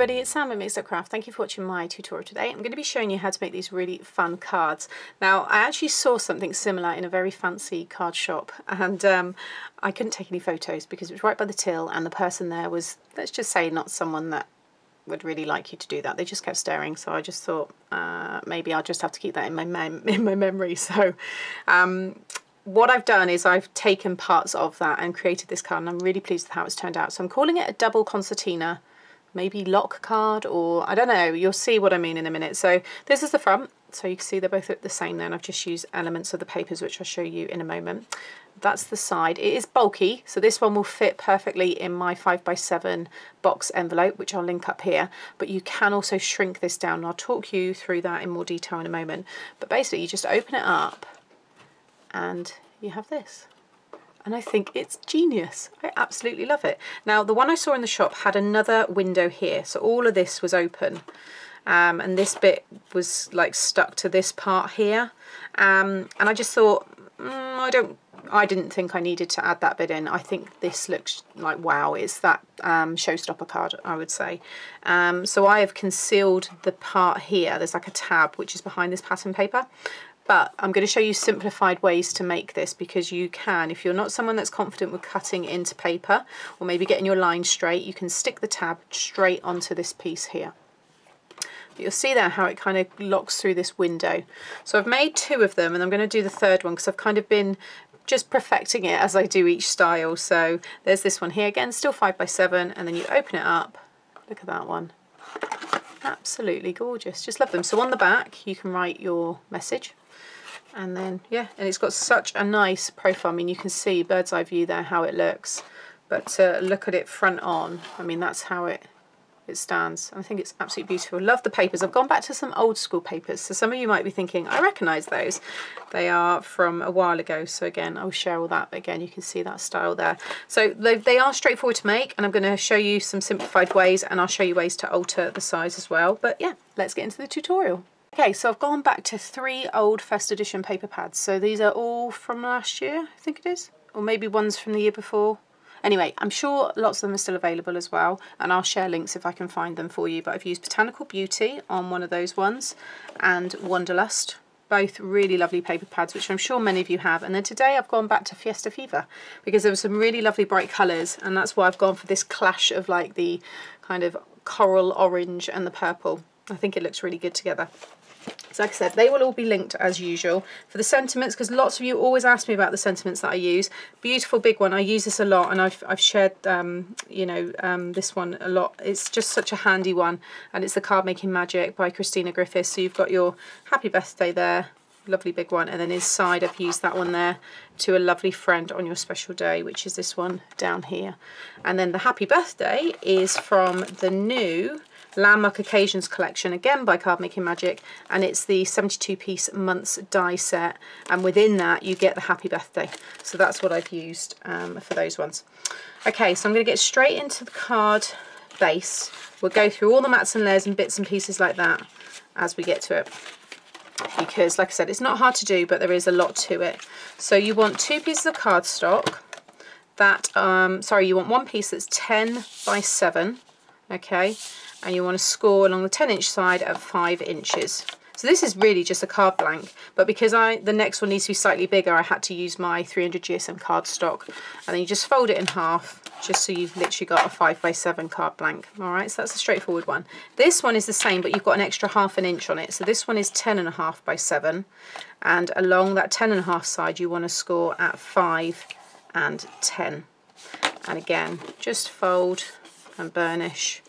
everybody, it's Sam at Up Craft. Thank you for watching my tutorial today. I'm going to be showing you how to make these really fun cards. Now, I actually saw something similar in a very fancy card shop and um, I couldn't take any photos because it was right by the till and the person there was, let's just say, not someone that would really like you to do that. They just kept staring, so I just thought uh, maybe I'll just have to keep that in my in my memory. So um, what I've done is I've taken parts of that and created this card and I'm really pleased with how it's turned out. So I'm calling it a double concertina maybe lock card or I don't know you'll see what I mean in a minute. So this is the front. So you can see they're both the same then. I've just used elements of the papers which I'll show you in a moment. That's the side. It is bulky so this one will fit perfectly in my 5x7 box envelope which I'll link up here. But you can also shrink this down I'll talk you through that in more detail in a moment. But basically you just open it up and you have this and I think it's genius. I absolutely love it. Now the one I saw in the shop had another window here so all of this was open um, and this bit was like stuck to this part here um, and I just thought mm, I don't I didn't think I needed to add that bit in. I think this looks like wow, it's that um, showstopper card, I would say. Um, so I have concealed the part here. There's like a tab which is behind this pattern paper but I'm going to show you simplified ways to make this because you can, if you're not someone that's confident with cutting into paper or maybe getting your line straight, you can stick the tab straight onto this piece here. But you'll see there how it kind of locks through this window. So I've made two of them and I'm going to do the third one because I've kind of been just perfecting it as I do each style. So there's this one here again, still 5 by 7 and then you open it up. Look at that one. Absolutely gorgeous. Just love them. So on the back you can write your message and then yeah and it's got such a nice profile. I mean you can see bird's eye view there how it looks. But look at it front on I mean that's how it it stands. I think it's absolutely beautiful. Love the papers. I've gone back to some old school papers. So some of you might be thinking I recognize those. They are from a while ago. So again I'll share all that. But again you can see that style there. So they, they are straightforward to make. And I'm going to show you some simplified ways. And I'll show you ways to alter the size as well. But yeah let's get into the tutorial Okay, so I've gone back to three old first edition paper pads. So these are all from last year, I think it is. Or maybe one's from the year before. Anyway, I'm sure lots of them are still available as well, and I'll share links if I can find them for you. But I've used Botanical Beauty on one of those ones, and Wanderlust, both really lovely paper pads, which I'm sure many of you have. And then today I've gone back to Fiesta Fever, because there were some really lovely bright colours, and that's why I've gone for this clash of like the kind of coral orange and the purple. I think it looks really good together. Like I said, they will all be linked as usual. For the sentiments, because lots of you always ask me about the sentiments that I use. Beautiful big one, I use this a lot and I've, I've shared, um, you know, um, this one a lot. It's just such a handy one and it's the Card Making Magic by Christina Griffiths. So you've got your happy birthday there, lovely big one and then inside I've used that one there to a lovely friend on your special day which is this one down here and then the happy birthday is from the new Landmark Occasions collection, again by Card Making Magic, and it's the 72 piece months die set, and within that you get the Happy Birthday. So that's what I've used um, for those ones. Okay, so I'm going to get straight into the card base. We'll go through all the mats and layers and bits and pieces like that as we get to it because like I said it's not hard to do but there is a lot to it so you want two pieces of cardstock that um sorry you want one piece that's 10 by 7 okay and you want to score along the 10 inch side at 5 inches. So this is really just a card blank, but because I the next one needs to be slightly bigger, I had to use my 300 GSM cardstock. And then you just fold it in half, just so you've literally got a 5 by 7 card blank. All right, so that's a straightforward one. This one is the same, but you've got an extra half an inch on it. So this one is 10 and a half by 7. And along that 10 and a half side, you want to score at 5 and 10. And again, just fold and burnish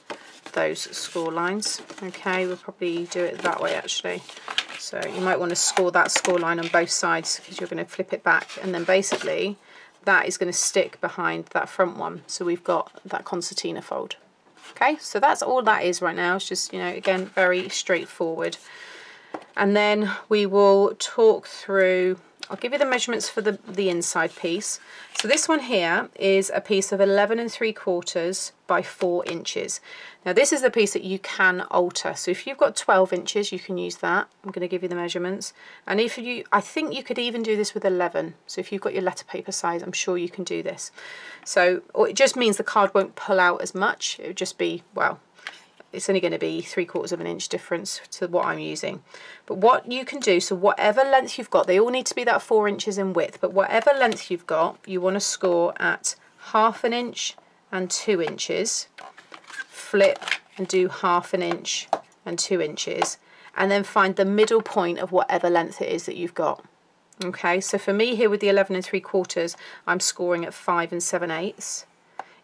those score lines. Okay, we'll probably do it that way actually. So you might want to score that score line on both sides because you're going to flip it back and then basically that is going to stick behind that front one. So we've got that concertina fold. Okay, so that's all that is right now. It's just, you know, again, very straightforward. And then we will talk through I'll give you the measurements for the, the inside piece. So this one here is a piece of 11 and 3 quarters by 4 inches. Now this is the piece that you can alter. So if you've got 12 inches, you can use that. I'm going to give you the measurements. And if you, I think you could even do this with 11. So if you've got your letter paper size, I'm sure you can do this. So it just means the card won't pull out as much. It would just be, well, it's only going to be three quarters of an inch difference to what I'm using. But what you can do, so whatever length you've got, they all need to be that four inches in width, but whatever length you've got, you want to score at half an inch and two inches, flip and do half an inch and two inches, and then find the middle point of whatever length it is that you've got. Okay, so for me here with the 11 and 3 quarters, I'm scoring at 5 and 7 eighths.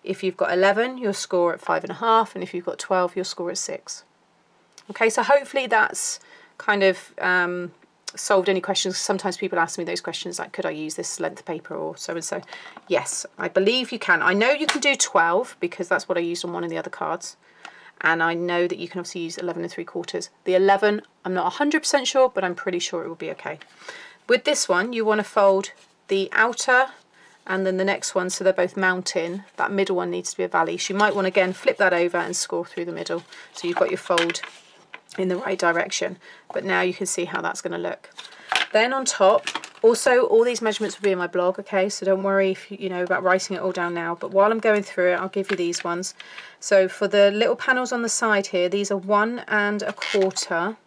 If you've got 11, you'll score at 5.5, and and if you've got 12, you'll score at 6. Okay, so hopefully that's kind of um, solved any questions. Sometimes people ask me those questions like, could I use this length paper or so and so? Yes, I believe you can. I know you can do 12 because that's what I used on one of the other cards. And I know that you can obviously use 11 and 3 quarters. The 11, I'm not 100% sure, but I'm pretty sure it will be okay. With this one, you want to fold the outer and then the next one so they're both mounting. That middle one needs to be a valley. So you might want to again flip that over and score through the middle. So you've got your fold in the right direction. But now you can see how that's going to look. Then on top, also all these measurements will be in my blog, okay? So don't worry if you know about writing it all down now. But while I'm going through it, I'll give you these ones. So for the little panels on the side here, these are one and a quarter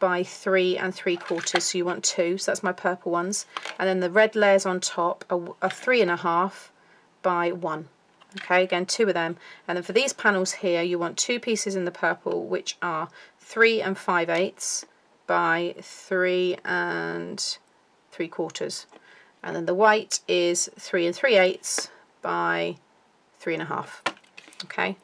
by three and three quarters so you want two so that's my purple ones. And then the red layers on top are, are three and a half by one. Okay again two of them. And then for these panels here you want two pieces in the purple which are three and five eighths by three and three quarters. And then the white is three and three eighths by three and a half. Okay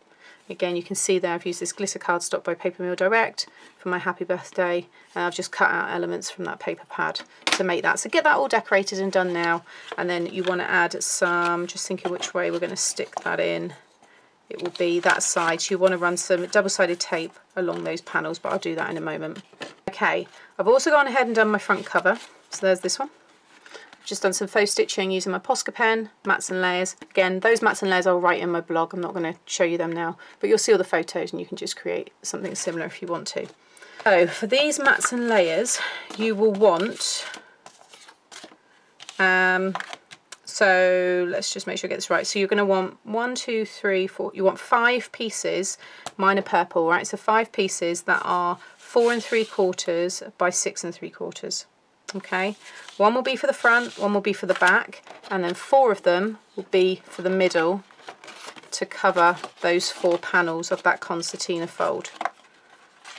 Again, you can see there I've used this glitter cardstock by Papermill Direct for my happy birthday. And I've just cut out elements from that paper pad to make that. So get that all decorated and done now. And then you want to add some, just thinking which way we're going to stick that in. It will be that side. So you want to run some double-sided tape along those panels, but I'll do that in a moment. Okay, I've also gone ahead and done my front cover. So there's this one just done some faux stitching using my Posca pen, mats and layers. Again, those mats and layers I'll write in my blog. I'm not going to show you them now, but you'll see all the photos and you can just create something similar if you want to. So for these mats and layers, you will want, um, so let's just make sure I get this right. So you're going to want one, two, three, four, you want five pieces, mine are purple, right? So five pieces that are four and three quarters by six and three quarters okay one will be for the front one will be for the back and then four of them will be for the middle to cover those four panels of that concertina fold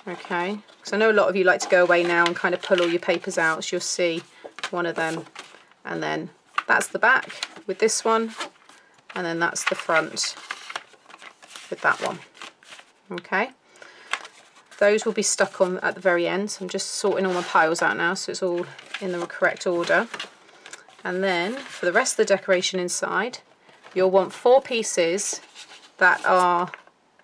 okay so I know a lot of you like to go away now and kind of pull all your papers out so you'll see one of them and then that's the back with this one and then that's the front with that one okay those will be stuck on at the very end. So I'm just sorting all my piles out now so it's all in the correct order. And then for the rest of the decoration inside, you'll want four pieces that are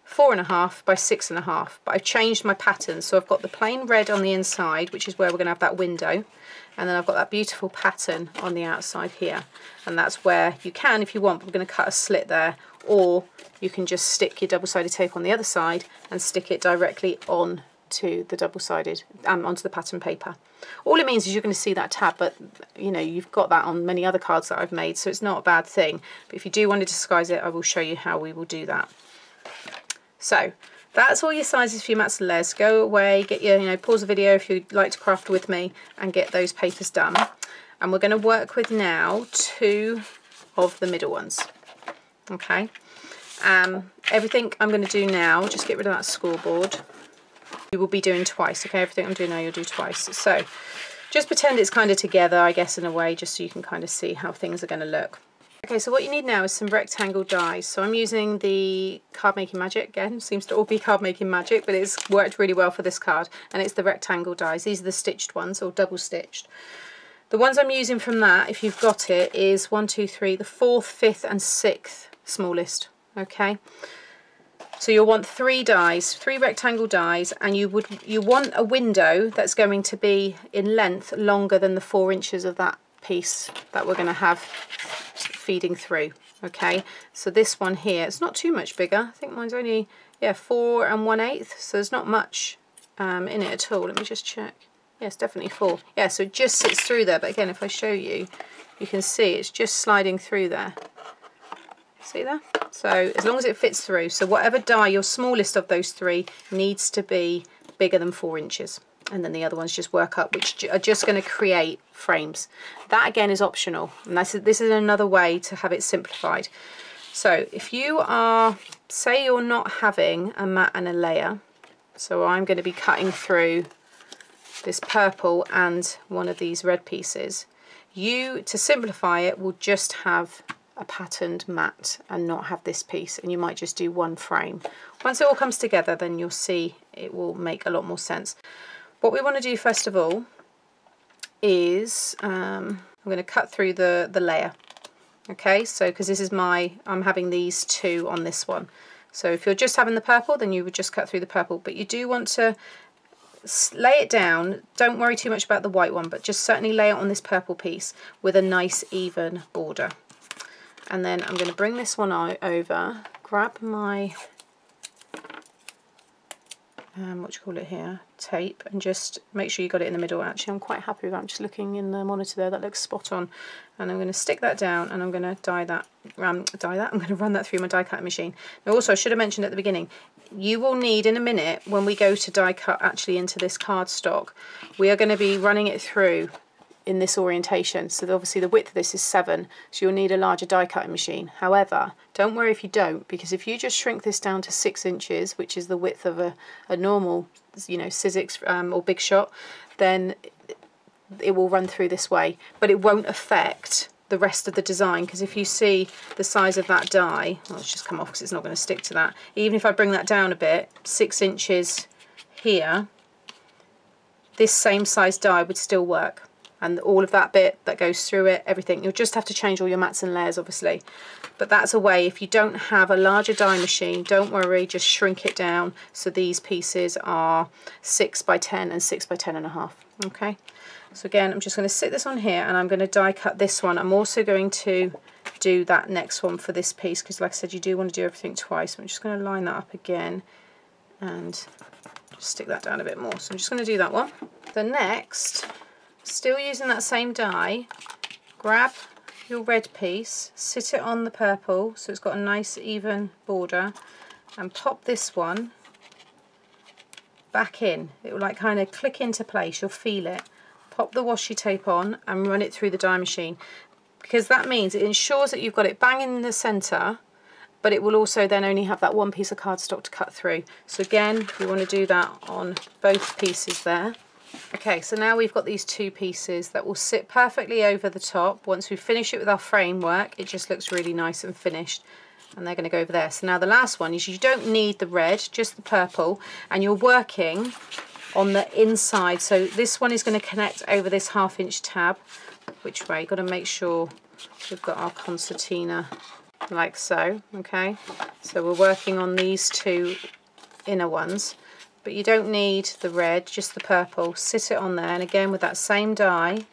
four and a half by six and a half. But I've changed my pattern. So I've got the plain red on the inside, which is where we're going to have that window. And then I've got that beautiful pattern on the outside here. And that's where you can, if you want, we're going to cut a slit there or you can just stick your double-sided tape on the other side and stick it directly on to the double-sided um, onto the pattern paper. All it means is you're going to see that tab, but you know you've got that on many other cards that I've made, so it's not a bad thing. But if you do want to disguise it, I will show you how we will do that. So that's all your sizes for your mats and layers. Go away, get your, you know, pause the video if you'd like to craft with me and get those papers done. And we're going to work with now two of the middle ones okay um, everything I'm going to do now just get rid of that scoreboard you will be doing twice okay? Everything I'm doing now you'll do twice. So just pretend it's kind of together I guess in a way just so you can kind of see how things are going to look. Okay so what you need now is some rectangle dies so I'm using the card making magic again seems to all be card making magic but it's worked really well for this card and it's the rectangle dies these are the stitched ones or double stitched the ones I'm using from that, if you've got it, is one, two, three, the fourth, fifth and sixth smallest okay so you'll want three dies three rectangle dies and you would you want a window that's going to be in length longer than the four inches of that piece that we're going to have feeding through okay? So this one here it's not too much bigger. I think mine's only yeah four and one eighth so there's not much um, in it at all. Let me just check. Yes definitely four. Yeah so it just sits through there but again if I show you you can see it's just sliding through there See there? So as long as it fits through, so whatever die, your smallest of those three needs to be bigger than four inches. And then the other ones just work up, which are just going to create frames. That again is optional. And this is, this is another way to have it simplified. So if you are, say you're not having a mat and a layer, so I'm going to be cutting through this purple and one of these red pieces. You, to simplify it, will just have a patterned mat and not have this piece and you might just do one frame. Once it all comes together then you'll see it will make a lot more sense. What we want to do first of all is um, I'm going to cut through the, the layer. Okay, so because this is my, I'm having these two on this one. So if you're just having the purple, then you would just cut through the purple. But you do want to lay it down. Don't worry too much about the white one, but just certainly lay it on this purple piece with a nice even border. And then I'm going to bring this one over, grab my, um, what you call it here, tape, and just make sure you got it in the middle. Actually, I'm quite happy with that. I'm just looking in the monitor there. That looks spot on. And I'm going to stick that down and I'm going to dye that, um, dye that. I'm going to run that through my die cutting machine. Now also, I should have mentioned at the beginning, you will need in a minute when we go to die cut actually into this cardstock, we are going to be running it through in this orientation. So obviously the width of this is 7, so you'll need a larger die cutting machine. However, don't worry if you don't, because if you just shrink this down to 6 inches, which is the width of a, a normal, you know, Sizzix um, or Big Shot, then it will run through this way. But it won't affect the rest of the design because if you see the size of that die, well, it's just come off because it's not going to stick to that. Even if I bring that down a bit, 6 inches here, this same size die would still work and all of that bit that goes through it, everything. You'll just have to change all your mats and layers, obviously. But that's a way, if you don't have a larger die machine, don't worry, just shrink it down. So these pieces are 6 by 10 and 6 by 10 and a half, okay? So again, I'm just going to sit this on here and I'm going to die cut this one. I'm also going to do that next one for this piece because like I said, you do want to do everything twice. I'm just going to line that up again and just stick that down a bit more. So I'm just going to do that one. The next Still using that same die, grab your red piece, sit it on the purple so it's got a nice even border and pop this one back in. It will like kind of click into place, you'll feel it. Pop the washi tape on and run it through the die machine because that means it ensures that you've got it bang in the centre but it will also then only have that one piece of cardstock to cut through. So again, we want to do that on both pieces there. Okay, so now we've got these two pieces that will sit perfectly over the top. Once we finish it with our framework, it just looks really nice and finished. And they're going to go over there. So now the last one is you don't need the red, just the purple. And you're working on the inside. So this one is going to connect over this half inch tab. Which way? You've got to make sure we've got our concertina like so. Okay, so we're working on these two inner ones but you don't need the red, just the purple. Sit it on there, and again with that same die,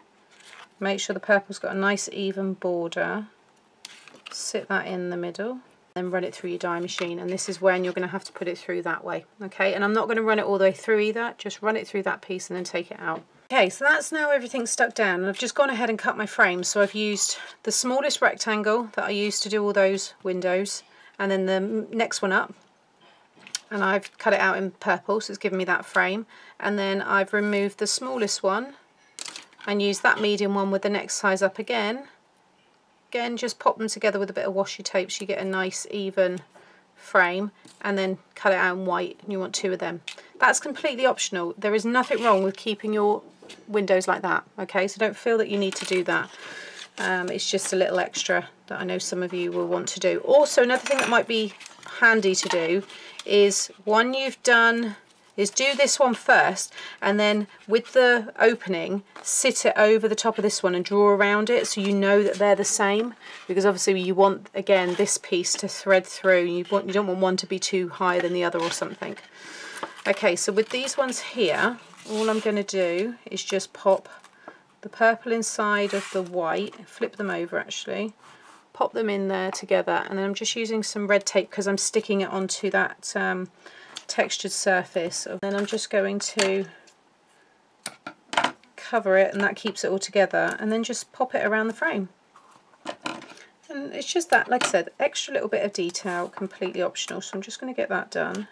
make sure the purple's got a nice even border. Sit that in the middle, then run it through your die machine, and this is when you're going to have to put it through that way. Okay, and I'm not going to run it all the way through either, just run it through that piece and then take it out. Okay, so that's now everything stuck down, and I've just gone ahead and cut my frame. So I've used the smallest rectangle that I used to do all those windows, and then the next one up, and I've cut it out in purple so it's given me that frame. And then I've removed the smallest one and used that medium one with the next size up again. Again just pop them together with a bit of washi tape so you get a nice even frame and then cut it out in white and you want two of them. That's completely optional. There is nothing wrong with keeping your windows like that okay? So don't feel that you need to do that. Um, it's just a little extra that I know some of you will want to do. Also another thing that might be handy to do is one you've done is do this one first and then with the opening sit it over the top of this one and draw around it so you know that they're the same. Because obviously you want again this piece to thread through. You want you don't want one to be too higher than the other or something. Okay so with these ones here all I'm going to do is just pop the purple inside of the white flip them over actually pop them in there together and then I'm just using some red tape because I'm sticking it onto that um, textured surface and then I'm just going to cover it and that keeps it all together and then just pop it around the frame and and it's just that, like I said, extra little bit of detail, completely optional. So I'm just going to get that done.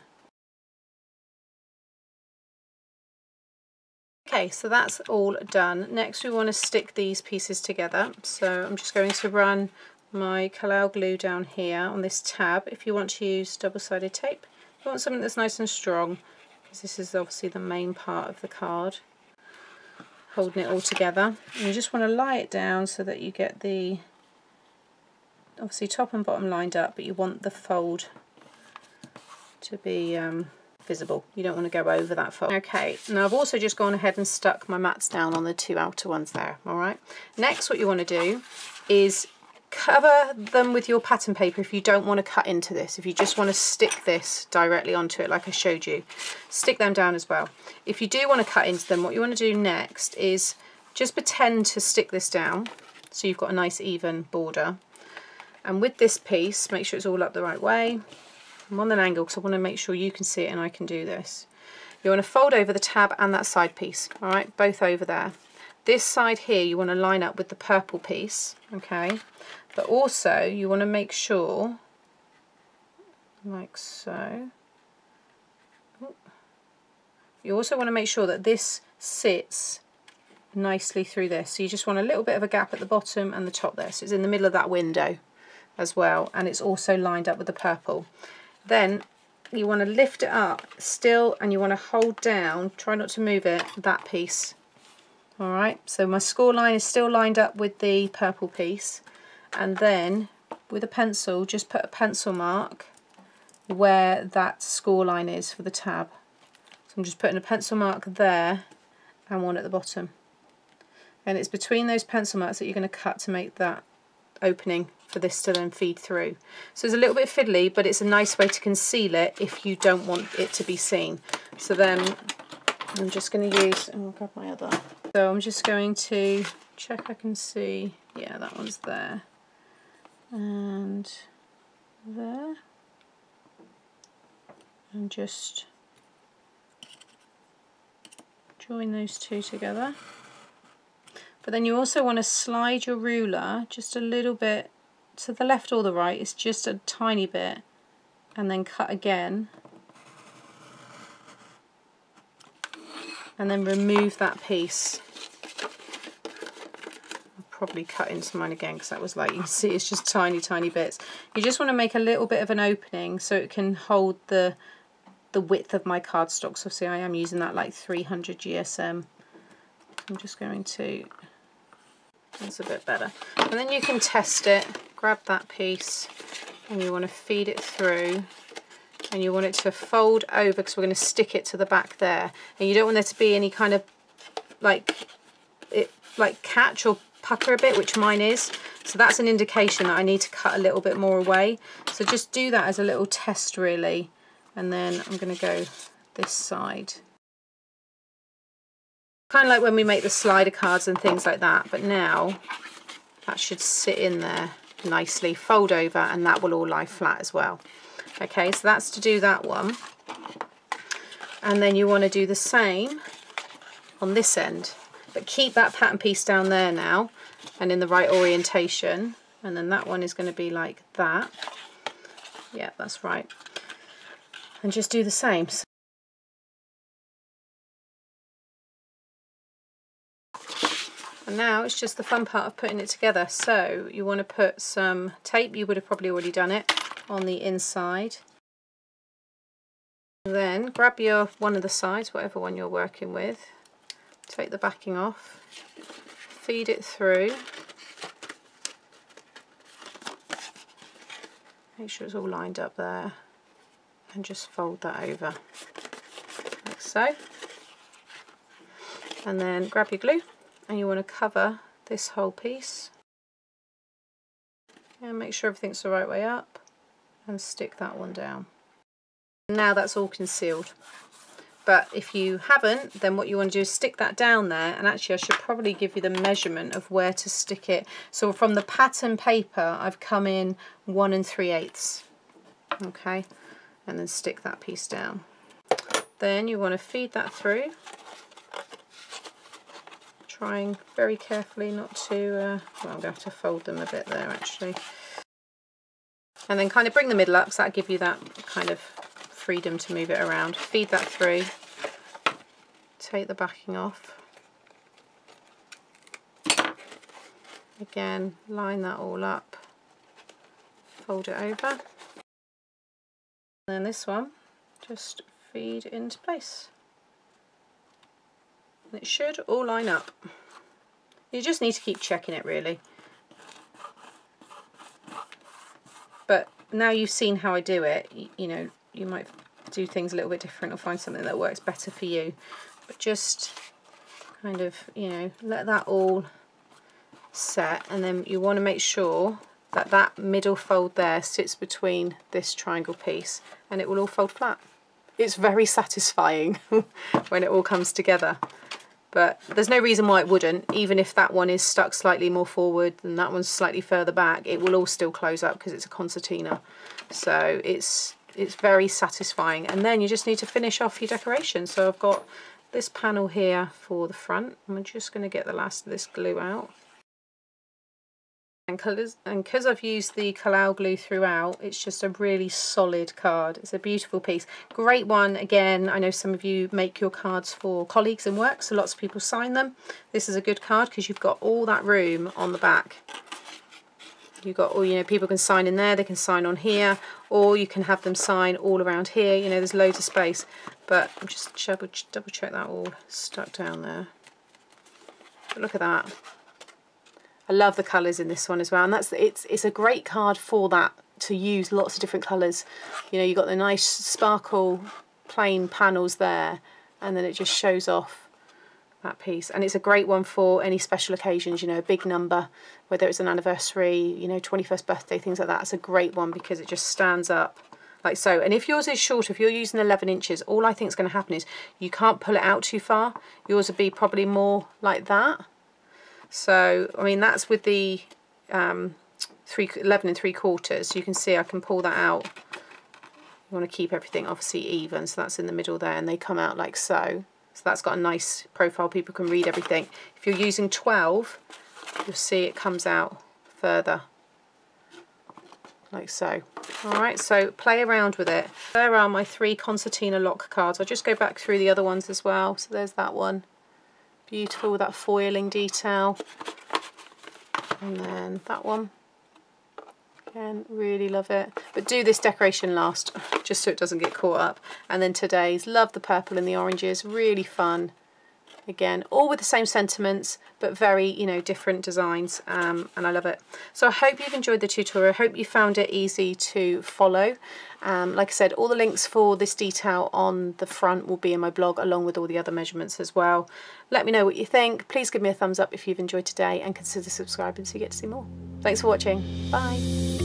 Okay, so that's all done. Next we want to stick these pieces together. So I'm just going to run my Collall glue down here on this tab. If you want to use double-sided tape, you want something that's nice and strong, because this is obviously the main part of the card, holding it all together. And you just want to lie it down so that you get the, obviously top and bottom lined up, but you want the fold to be um, visible. You don't want to go over that fold. Okay, now I've also just gone ahead and stuck my mats down on the two outer ones there, alright? Next what you want to do is cover them with your pattern paper if you don't want to cut into this. If you just want to stick this directly onto it like I showed you, stick them down as well. If you do want to cut into them, what you want to do next is just pretend to stick this down so you've got a nice even border. And with this piece, make sure it's all up the right way. I'm on an angle because I want to make sure you can see it and I can do this. You want to fold over the tab and that side piece, all right, both over there. This side here you want to line up with the purple piece, okay, but also you want to make sure, like so, you also want to make sure that this sits nicely through this. So you just want a little bit of a gap at the bottom and the top there. So it's in the middle of that window as well and it's also lined up with the purple. Then you want to lift it up still and you want to hold down, try not to move it, that piece Alright, so my score line is still lined up with the purple piece and then with a pencil just put a pencil mark where that score line is for the tab. So I'm just putting a pencil mark there and one at the bottom. And it's between those pencil marks that you're going to cut to make that opening for this to then feed through. So it's a little bit fiddly but it's a nice way to conceal it if you don't want it to be seen. So then I'm just going to use, oh, I'll grab my other. So I'm just going to check I can see, yeah, that one's there. And there. And just join those two together. But then you also want to slide your ruler just a little bit to the left or the right, it's just a tiny bit, and then cut again and then remove that piece. I'll probably cut into mine again because that was like, you can see it's just tiny, tiny bits. You just want to make a little bit of an opening so it can hold the the width of my cardstock. So see I am using that like 300 GSM. I'm just going to, that's a bit better. And then you can test it, grab that piece and you want to feed it through and you want it to fold over because we're going to stick it to the back there. And you don't want there to be any kind of like it like catch or pucker a bit which mine is. So that's an indication that I need to cut a little bit more away. So just do that as a little test really. And then I'm going to go this side. Kind of like when we make the slider cards and things like that but now that should sit in there nicely fold over and that will all lie flat as well Okay, so that's to do that one. And then you want to do the same on this end. But keep that pattern piece down there now and in the right orientation. And then that one is going to be like that. Yeah, that's right. And just do the same. And now it's just the fun part of putting it together. So you want to put some tape, you would have probably already done it, on the inside. Then grab your one of the sides, whatever one you're working with, take the backing off, feed it through, make sure it's all lined up there. And just fold that over. Like so. And then grab your glue. And you want to cover this whole piece. And make sure everything's the right way up and stick that one down. Now that's all concealed. But if you haven't, then what you want to do is stick that down there. And actually, I should probably give you the measurement of where to stick it. So from the pattern paper, I've come in one and three eighths. Okay, and then stick that piece down. Then you want to feed that through. Trying very carefully not to, uh, well, I'm going to have to fold them a bit there actually. And then kind of bring the middle up so that'll give you that kind of freedom to move it around. Feed that through, take the backing off. Again, line that all up, fold it over. And then this one, just feed into place. And it should all line up. You just need to keep checking it really. But now you've seen how I do it, you, you know, you might do things a little bit different or find something that works better for you. But just kind of, you know, let that all set and then you want to make sure that that middle fold there sits between this triangle piece and it will all fold flat. It's very satisfying when it all comes together but there's no reason why it wouldn't. Even if that one is stuck slightly more forward and that one's slightly further back it will all still close up because it's a concertina. So it's it's very satisfying. And then you just need to finish off your decoration. So I've got this panel here for the front. I'm just going to get the last of this glue out and and because I've used the Collall glue throughout it's just a really solid card. It's a beautiful piece. Great one again I know some of you make your cards for colleagues in work so lots of people sign them. This is a good card because you've got all that room on the back. You've got all you know people can sign in there they can sign on here or you can have them sign all around here. You know there's loads of space. But I'm just double, double check that all stuck down there. But look at that I love the colours in this one as well and that's it's it's a great card for that to use lots of different colours. You know you've got the nice sparkle plain panels there and then it just shows off that piece. And it's a great one for any special occasions you know a big number whether it's an anniversary you know 21st birthday things like that. It's a great one because it just stands up like so. And if yours is short if you're using 11 inches all I think is going to happen is you can't pull it out too far. Yours would be probably more like that so, I mean, that's with the um, three, 11 and 3 quarters. You can see I can pull that out. You want to keep everything obviously even, so that's in the middle there, and they come out like so. So that's got a nice profile, people can read everything. If you're using 12, you'll see it comes out further, like so. Alright, so play around with it. There are my three concertina lock cards. I'll just go back through the other ones as well. So there's that one. Beautiful with that foiling detail. And then that one. Again, really love it. But do this decoration last, just so it doesn't get caught up. And then today's, love the purple and the oranges, really fun. Again, all with the same sentiments, but very, you know, different designs, um, and I love it. So I hope you've enjoyed the tutorial. I hope you found it easy to follow. Um, like I said, all the links for this detail on the front will be in my blog, along with all the other measurements as well. Let me know what you think. Please give me a thumbs up if you've enjoyed today, and consider subscribing so you get to see more. Thanks for watching. Bye.